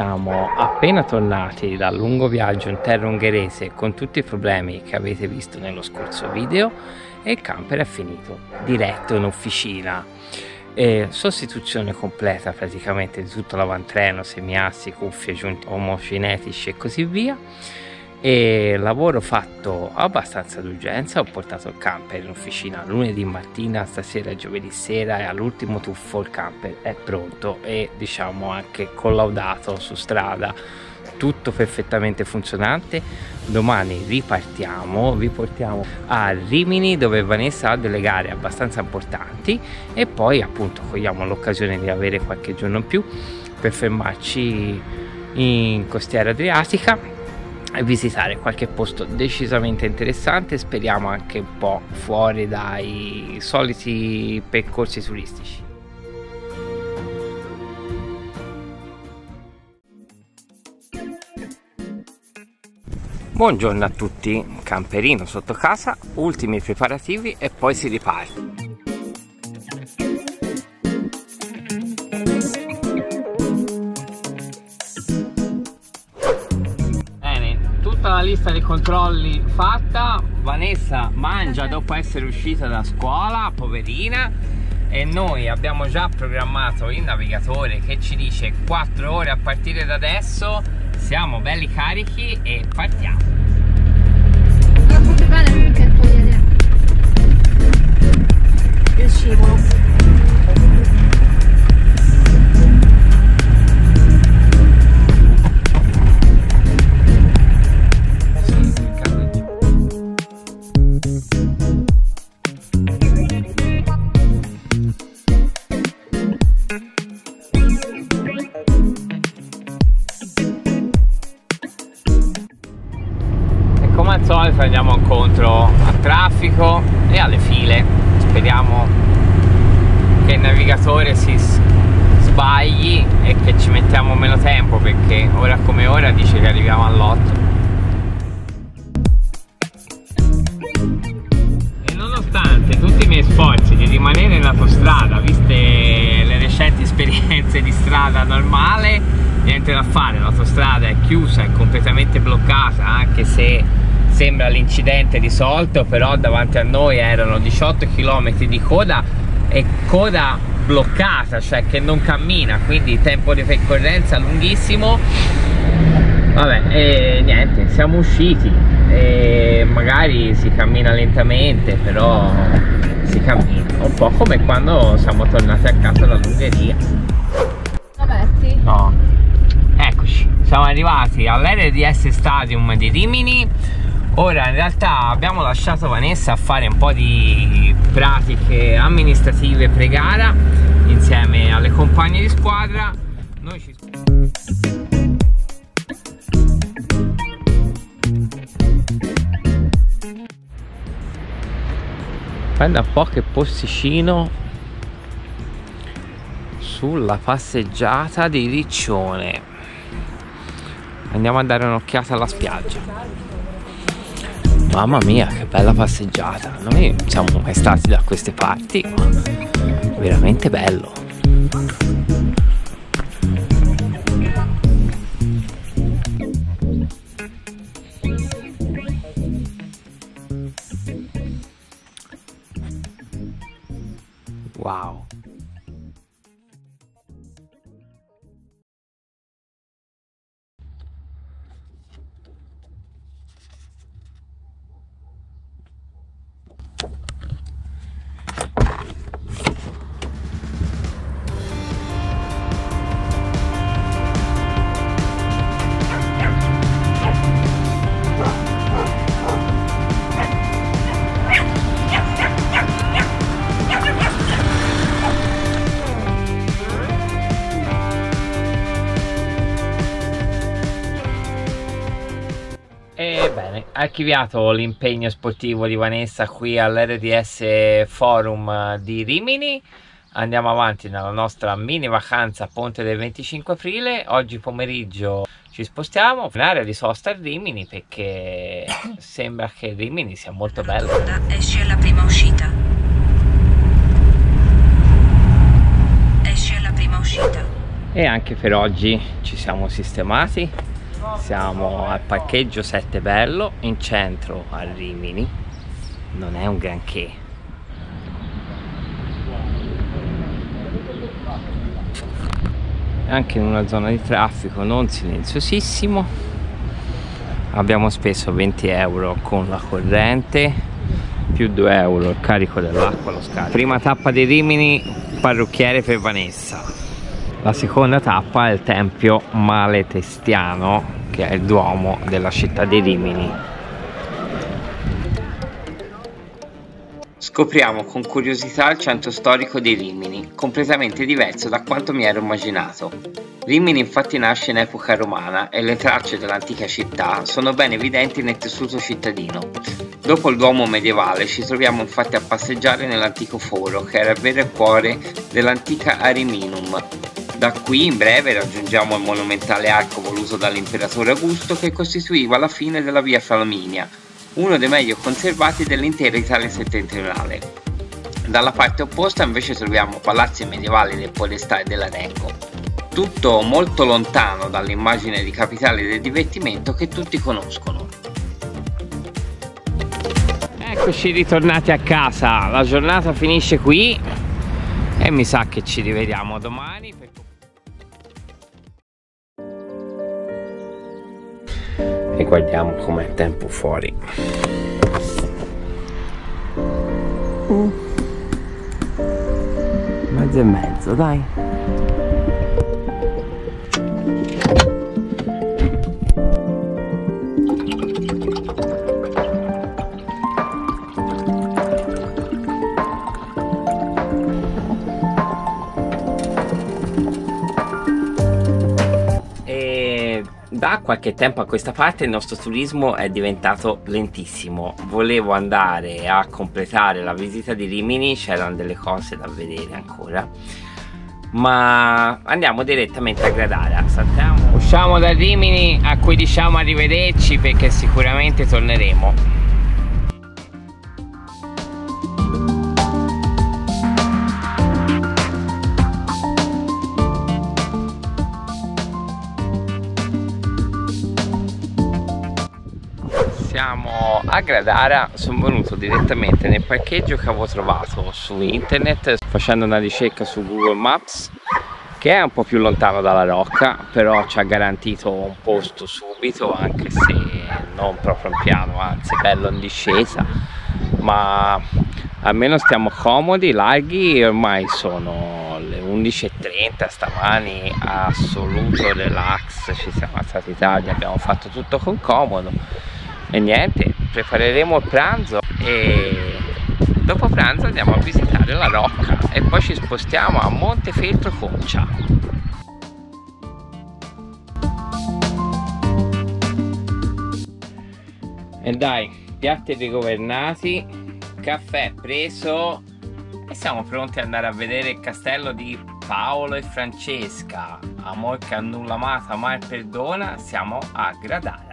Siamo appena tornati dal lungo viaggio in terra ungherese con tutti i problemi che avete visto nello scorso video e il camper è finito diretto in officina. E sostituzione completa praticamente di tutto l'avantreno, semiassi, cuffie, giunti omocinetici e così via e lavoro fatto abbastanza d'urgenza ho portato il camper in officina lunedì mattina stasera giovedì sera e all'ultimo tuffo il camper è pronto e diciamo anche collaudato su strada. Tutto perfettamente funzionante. Domani ripartiamo vi portiamo a Rimini dove Vanessa ha delle gare abbastanza importanti e poi appunto cogliamo l'occasione di avere qualche giorno in più per fermarci in costiera adriatica visitare qualche posto decisamente interessante speriamo anche un po' fuori dai soliti percorsi turistici Buongiorno a tutti, camperino sotto casa, ultimi preparativi e poi si riparte. Controlli fatta. Vanessa mangia dopo essere uscita da scuola poverina. E noi abbiamo già programmato il navigatore che ci dice 4 ore a partire da adesso. Siamo belli carichi e partiamo. Bene perché togliere il scivolo niente da fare l'autostrada è chiusa è completamente bloccata anche se sembra l'incidente risolto però davanti a noi erano 18 km di coda e coda bloccata cioè che non cammina quindi tempo di percorrenza lunghissimo. Vabbè e niente siamo usciti e magari si cammina lentamente però si cammina. Un po' come quando siamo tornati a casa dall'Ungheria siamo arrivati all'RDS Stadium di Rimini Ora in realtà abbiamo lasciato Vanessa a fare un po' di pratiche amministrative pre-gara insieme alle compagne di squadra. Noi ci... Prende un po' che posticino sulla passeggiata di Riccione. Andiamo a dare un'occhiata alla spiaggia. Mamma mia, che bella passeggiata. Noi siamo mai stati da queste parti, veramente bello. Archiviato l'impegno sportivo di Vanessa qui all'RDS Forum di Rimini. Andiamo avanti nella nostra mini vacanza a Ponte del 25 aprile. Oggi pomeriggio ci spostiamo in area di sosta a Rimini perché sembra che Rimini sia molto bello. Esce alla prima uscita. Esce alla prima uscita. e anche per oggi ci siamo sistemati siamo al parcheggio Sette Bello in centro a Rimini. Non è un granché. Anche in una zona di traffico non silenziosissimo. Abbiamo speso 20 euro con la corrente più 2 euro il carico dell'acqua lo scarico. Prima tappa di Rimini parrucchiere per Vanessa la seconda tappa è il tempio maletestiano che è il duomo della città di Rimini Scopriamo con curiosità il centro storico di Rimini, completamente diverso da quanto mi ero immaginato. Rimini infatti nasce in epoca romana e le tracce dell'antica città sono ben evidenti nel tessuto cittadino. Dopo il Duomo medievale ci troviamo infatti a passeggiare nell'antico foro che era il vero cuore dell'antica Ariminum. Da qui in breve raggiungiamo il monumentale arco voluto dall'imperatore Augusto che costituiva la fine della via Flaminia, uno dei meglio conservati dell'intera Italia settentrionale. Dalla parte opposta invece troviamo palazzi medievali del Podestà e dell'Arengo, tutto molto lontano dall'immagine di capitale del divertimento che tutti conoscono. Eccoci ritornati a casa, la giornata finisce qui e mi sa che ci rivediamo domani. E guardiamo com'è tempo fuori uh. mezzo e mezzo dai da qualche tempo a questa parte il nostro turismo è diventato lentissimo. Volevo andare a completare la visita di Rimini, c'erano delle cose da vedere ancora. Ma andiamo direttamente a Gradara. Saltiamo. Usciamo da Rimini a cui diciamo arrivederci perché sicuramente torneremo. A Gradara sono venuto direttamente nel parcheggio che avevo trovato su internet facendo una ricerca su Google Maps che è un po' più lontano dalla rocca però ci ha garantito un posto subito anche se non proprio in piano anzi bello in discesa. Ma almeno stiamo comodi larghi ormai sono le 11.30 stamani assoluto relax ci siamo stati tardi abbiamo fatto tutto con comodo. E niente prepareremo il pranzo e dopo pranzo andiamo a visitare la rocca e poi ci spostiamo a Montefeltro Concia. E dai piatti rigovernati caffè preso e siamo pronti ad andare a vedere il castello di Paolo e Francesca. Amor che annulla mata mai perdona siamo a Gradara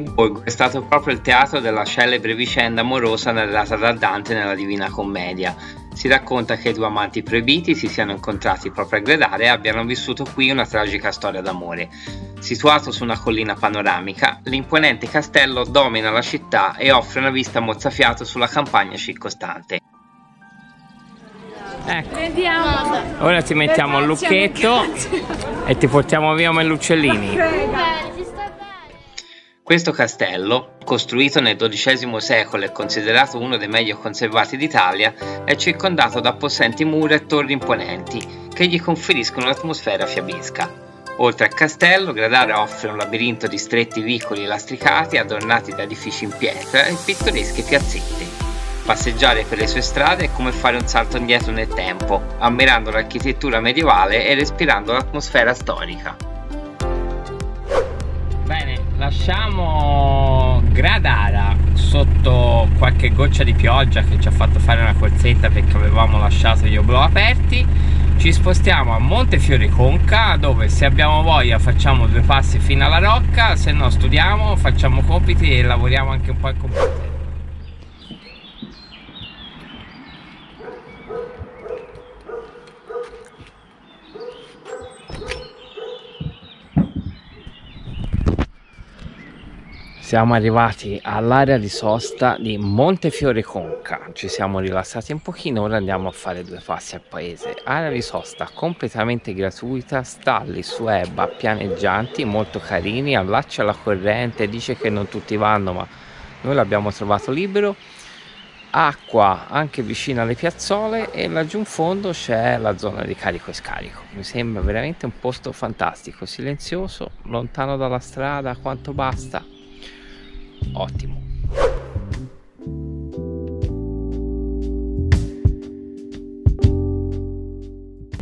Borgo è stato proprio il teatro della celebre vicenda amorosa narrata da Dante nella Divina Commedia. Si racconta che i due amanti proibiti si siano incontrati proprio a Gredare e abbiano vissuto qui una tragica storia d'amore. Situato su una collina panoramica, l'imponente castello domina la città e offre una vista mozzafiato sulla campagna circostante. Ecco. Ora ti mettiamo il lucchetto e ti portiamo via come l'uccellini. Questo castello, costruito nel XII secolo e considerato uno dei meglio conservati d'Italia, è circondato da possenti mura e torri imponenti che gli conferiscono un'atmosfera fiabesca. Oltre al castello, Gradara offre un labirinto di stretti vicoli lastricati adornati da edifici in pietra e pittoresche piazzette. Passeggiare per le sue strade è come fare un salto indietro nel tempo, ammirando l'architettura medievale e respirando l'atmosfera storica lasciamo Gradara sotto qualche goccia di pioggia che ci ha fatto fare una corsetta perché avevamo lasciato gli oblò aperti. Ci spostiamo a Montefiore Conca dove se abbiamo voglia facciamo due passi fino alla rocca se no studiamo, facciamo compiti e lavoriamo anche un po' al computer Siamo arrivati all'area di sosta di Montefiore Conca, ci siamo rilassati un pochino, ora andiamo a fare due passi al paese. Area di sosta completamente gratuita, stalli su erba pianeggianti, molto carini, allaccia la corrente, dice che non tutti vanno ma noi l'abbiamo trovato libero. Acqua anche vicino alle piazzole e laggiù in fondo c'è la zona di carico e scarico. Mi sembra veramente un posto fantastico, silenzioso, lontano dalla strada quanto basta ottimo.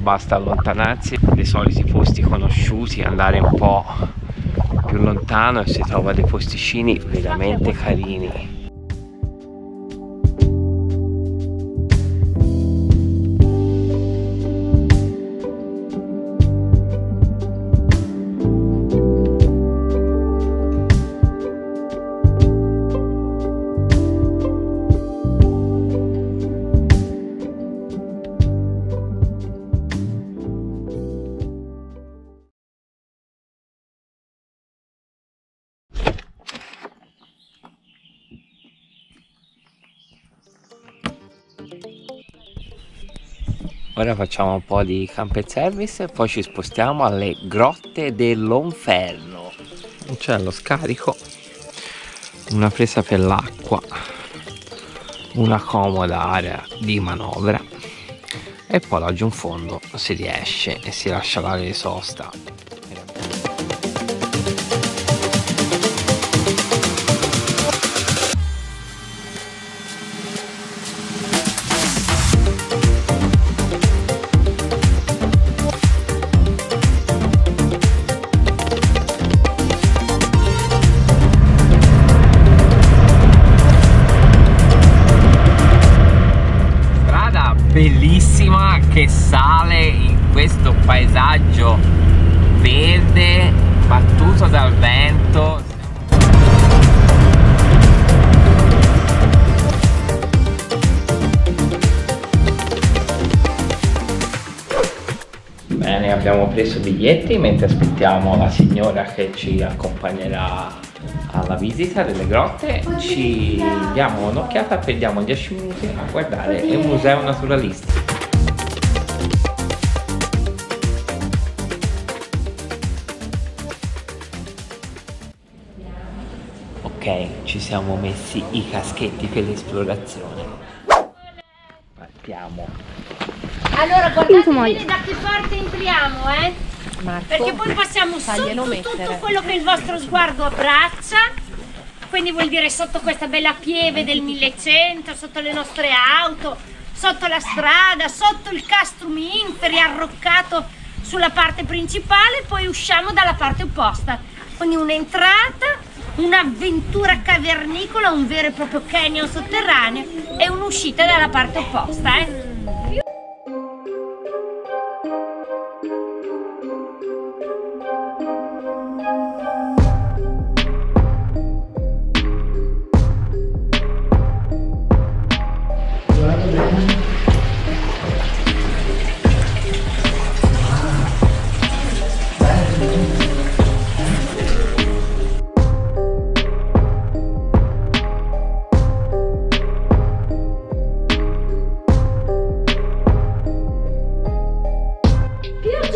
Basta allontanarsi dai soliti posti conosciuti andare un po' più lontano e si trova dei posticini veramente carini ora facciamo un po' di camper service e poi ci spostiamo alle grotte dell'Onferno. C'è lo scarico. Una presa per l'acqua. Una comoda area di manovra. E poi laggiù in fondo si riesce e si lascia l'area di sosta battuto dal vento. Bene, abbiamo preso biglietti mentre aspettiamo la signora che ci accompagnerà alla visita delle grotte. Ci diamo un'occhiata perdiamo 10 minuti a guardare il museo naturalista ok ci siamo messi i caschetti per l'esplorazione. Partiamo. Allora guardate bene da che parte entriamo eh? Marco, perché poi passiamo sotto mettere. tutto quello che il vostro sguardo abbraccia. Quindi vuol dire sotto questa bella pieve del 1100 sotto le nostre auto sotto la strada sotto il castrum inferi arroccato sulla parte principale poi usciamo dalla parte opposta. Quindi un'entrata un'avventura cavernicola un vero e proprio canyon sotterraneo e un'uscita dalla parte opposta eh?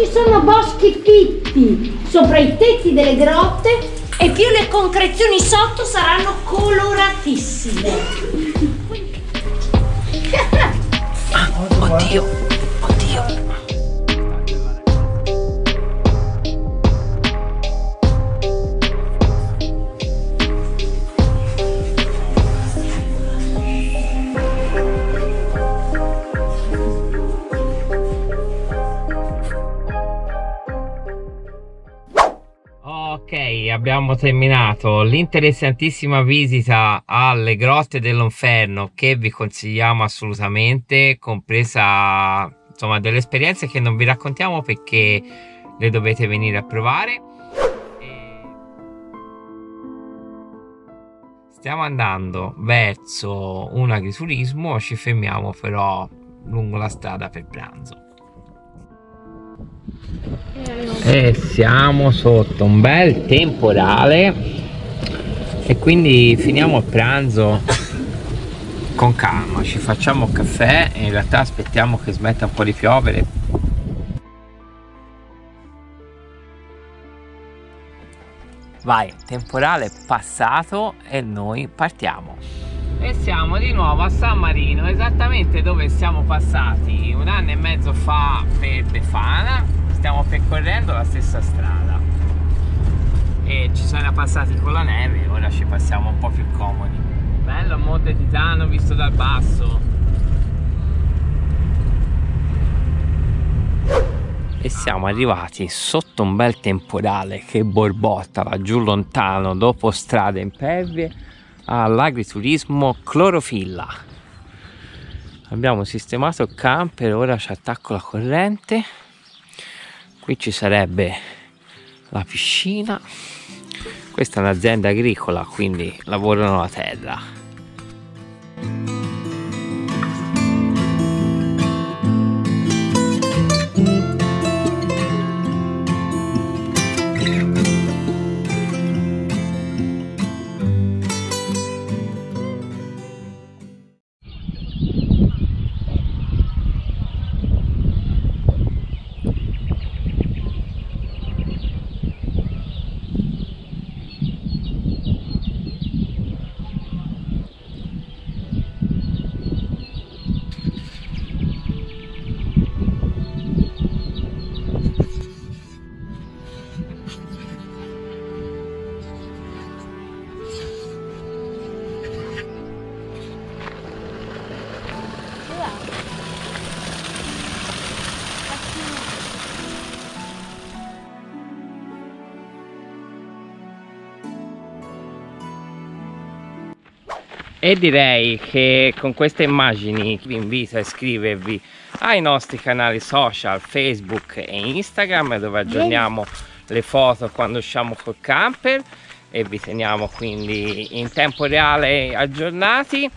Sono boschi fitti. Sopra i tetti delle grotte. E più le concrezioni sotto saranno coloratissime. oddio abbiamo terminato l'interessantissima visita alle grotte dell'Inferno che vi consigliamo assolutamente, compresa insomma delle esperienze che non vi raccontiamo perché le dovete venire a provare. Stiamo andando verso un agriturismo, ci fermiamo però lungo la strada per pranzo. E siamo sotto un bel temporale. E quindi finiamo il pranzo con calma. Ci facciamo caffè e in realtà aspettiamo che smetta un po' di piovere. Vai temporale passato e noi partiamo. E siamo di nuovo a San Marino esattamente dove siamo passati un anno e mezzo fa per Befana stiamo percorrendo la stessa strada. E ci siamo passati con la neve ora ci passiamo un po' più comodi. Bello Monte Titano visto dal basso. E siamo arrivati sotto un bel temporale che borbotta laggiù lontano dopo strade impervie all'agriturismo Clorofilla. Abbiamo sistemato il camper ora ci attacco la corrente qui ci sarebbe la piscina. Questa è un'azienda agricola quindi lavorano la terra e direi che con queste immagini vi invito a iscrivervi ai nostri canali social Facebook e Instagram dove aggiorniamo le foto quando usciamo col camper. E vi teniamo quindi in tempo reale aggiornati.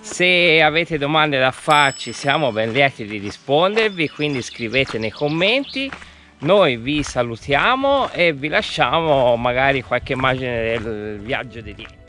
Se avete domande da farci siamo ben lieti di rispondervi quindi scrivete nei commenti. Noi vi salutiamo e vi lasciamo magari qualche immagine del viaggio di lì